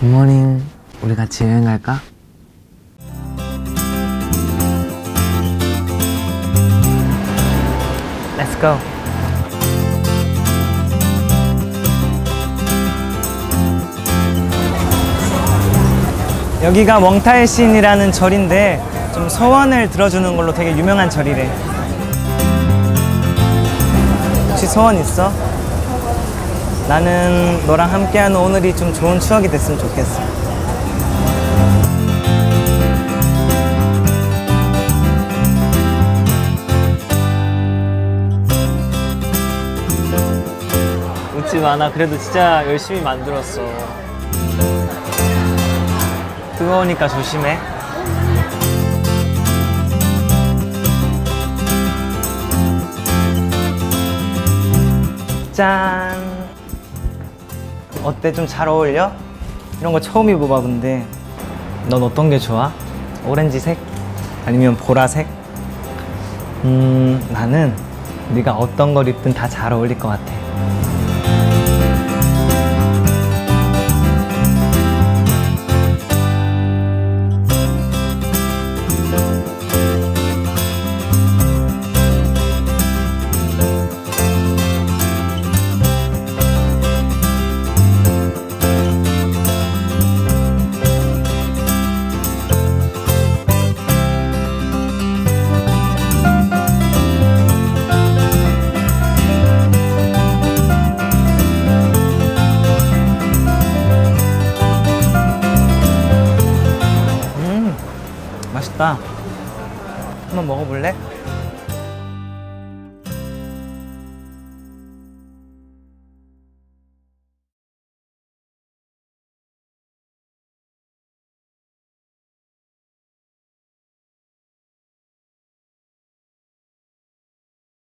굿모닝. 우리 같이 여행 갈까? Let's go. 여기가 웡타이신이라는 절인데 좀 소원을 들어주는 걸로 되게 유명한 절이래. 혹시 소원 있어? 나는 너랑 함께하는 오늘이 좀 좋은 추억이 됐으면 좋겠어. 웃지 마. 나 그래도 진짜 열심히 만들었어. 뜨거우니까 조심해. 짠. 어때? 좀 잘 어울려? 이런 거 처음 입어봐, 근데. 넌 어떤 게 좋아? 오렌지색? 아니면 보라색? 음, 나는 네가 어떤 걸 입든 다 잘 어울릴 것 같아. 맛있다. 한번 먹어볼래?